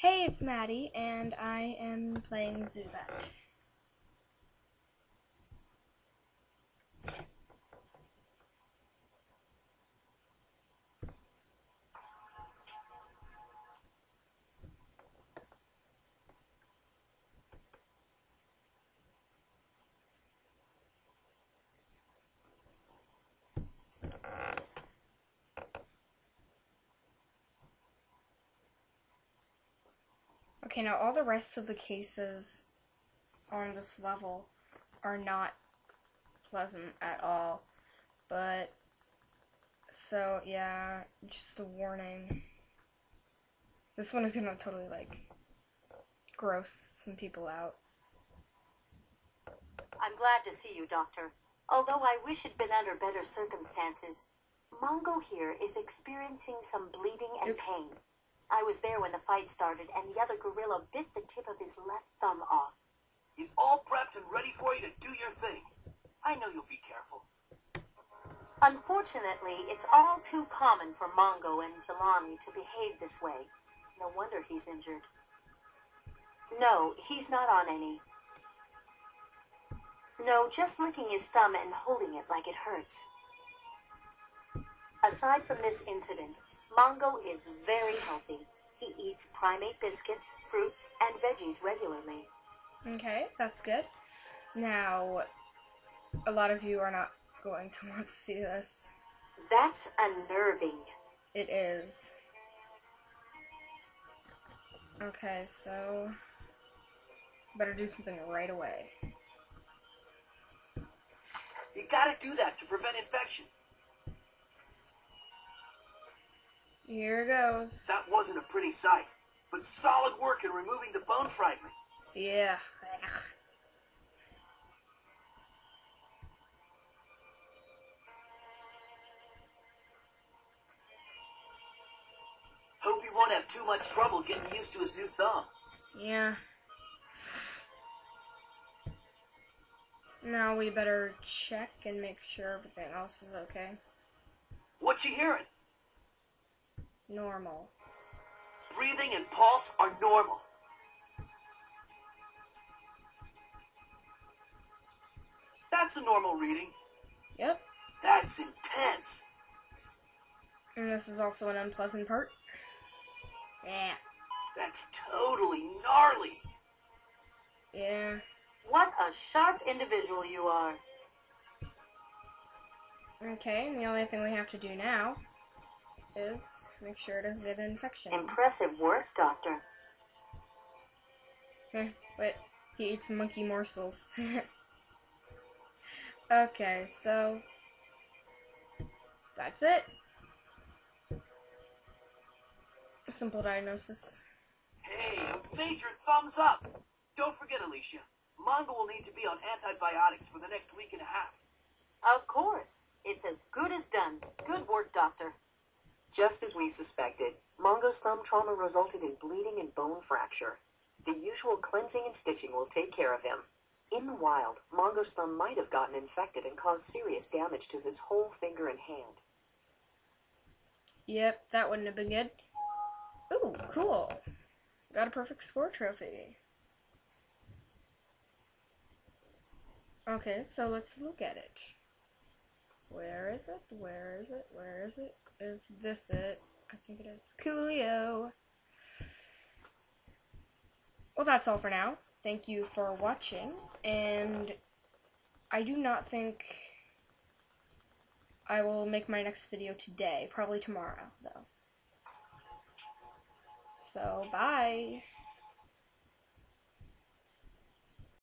Hey, it's Maddie, and I am playing Zoo Vet. Okay, now all the rest of the cases on this level are not pleasant at all. But, so, yeah, just a warning. This one is gonna totally, like, gross some people out. I'm glad to see you, Doctor. Although I wish it'd been under better circumstances. Mongo here is experiencing some bleeding and Oops. pain. I was there when the fight started, and the other gorilla bit the tip of his left thumb off. He's all prepped and ready for you to do your thing. I know you'll be careful. Unfortunately, it's all too common for Mongo and Jelani to behave this way. No wonder he's injured. No, he's not on any. No, just licking his thumb and holding it like it hurts. Aside from this incident, Mongo is very healthy. He eats primate biscuits, fruits, and veggies regularly. Okay, that's good. Now, a lot of you are not going to want to see this. That's unnerving. It is. Okay, so better do something right away. You gotta do that to prevent infection. Here goes. That wasn't a pretty sight, but solid work in removing the bone fragment. Yeah. Hope he won't have too much trouble getting used to his new thumb. Yeah. Now we better check and make sure everything else is okay. What you hearing? Normal. Breathing and pulse are normal. That's a normal reading. Yep. That's intense. And this is also an unpleasant part. Yeah. That's totally gnarly. Yeah. What a sharp individual you are. Okay, and the only thing we have to do now is make sure it doesn't get an infection. Impressive work, Doctor. Heh, Wait, he eats monkey morsels. okay, so that's it. Simple diagnosis. Hey, major thumbs up. Don't forget, Alicia. Mongo will need to be on antibiotics for the next week and a half. Of course. It's as good as done. Good work, Doctor. Just as we suspected, Mongo's thumb trauma resulted in bleeding and bone fracture. The usual cleansing and stitching will take care of him. In the wild, Mongo's thumb might have gotten infected and caused serious damage to his whole finger and hand. Yep, that wouldn't have been good. Ooh, cool. Got a perfect score trophy. Okay, so let's look at it. Where is it? Where is it? Where is it? Is this it? I think it is. Coolio. Well, that's all for now. Thank you for watching, and I do not think I will make my next video today. Probably tomorrow, though. So, bye.